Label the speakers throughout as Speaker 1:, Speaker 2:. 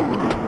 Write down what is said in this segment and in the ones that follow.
Speaker 1: Oh,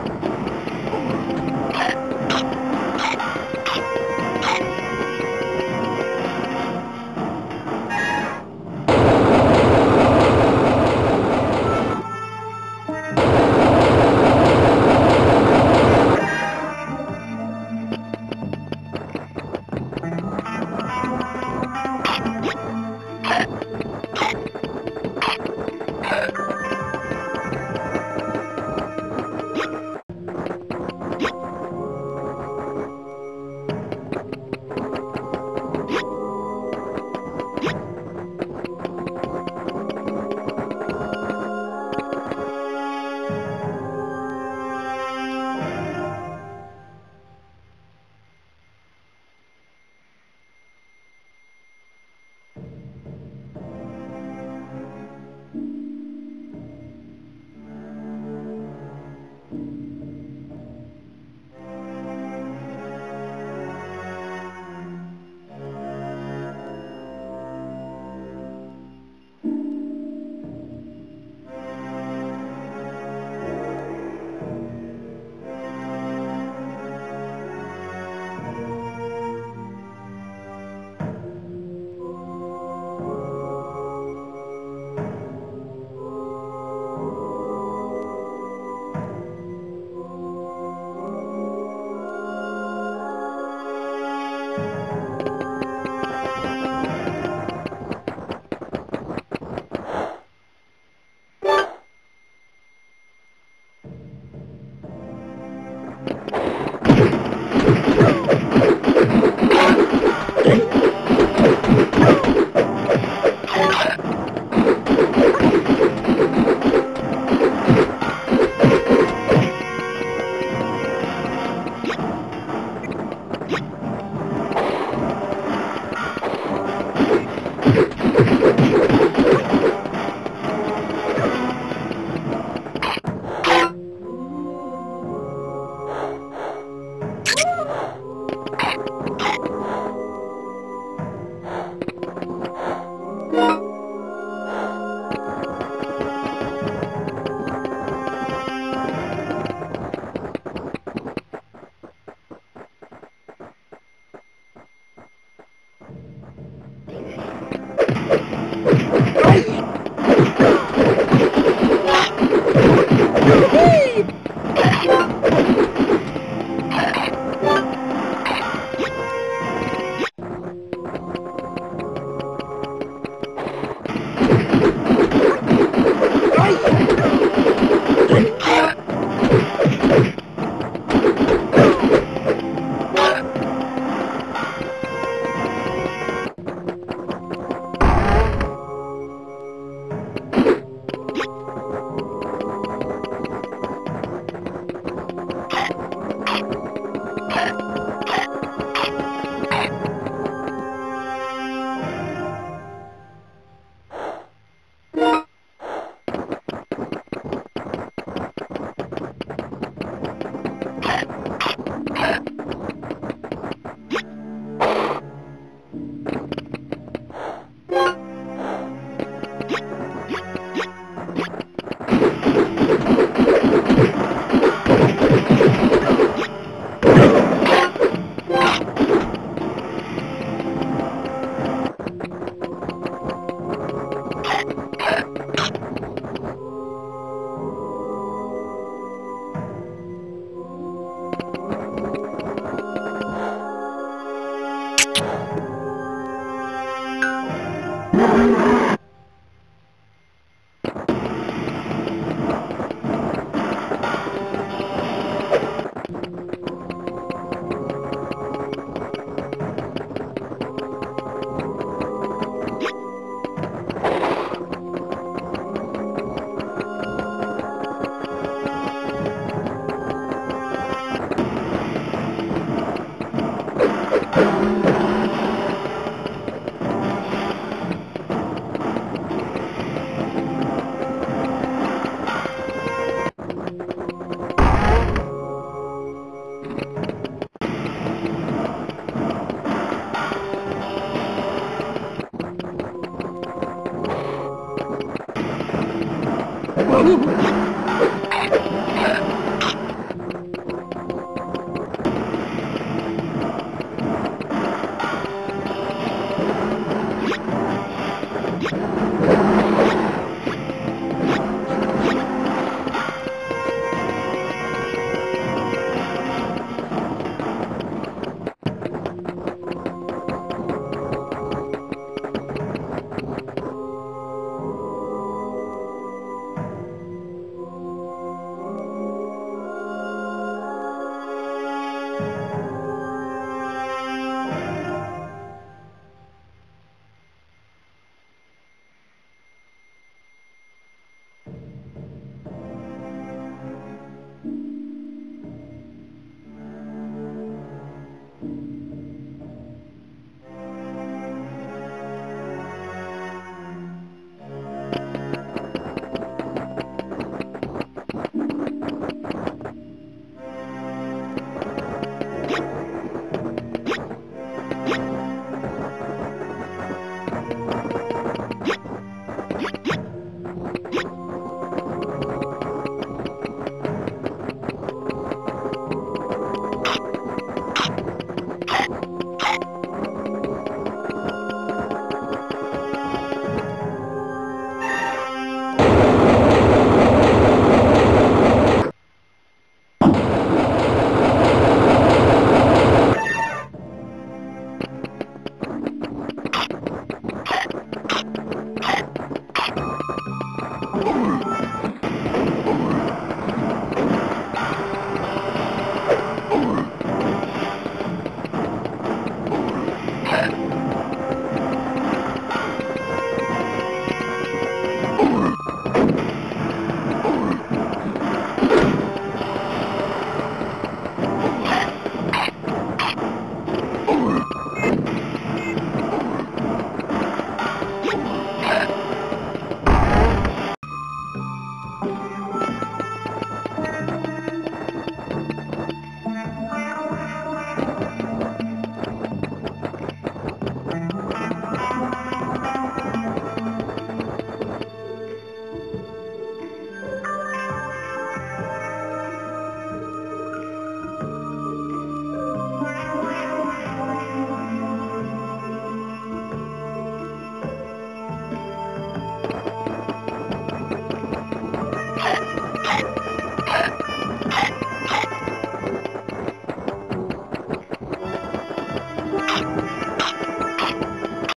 Speaker 1: Могу пойти.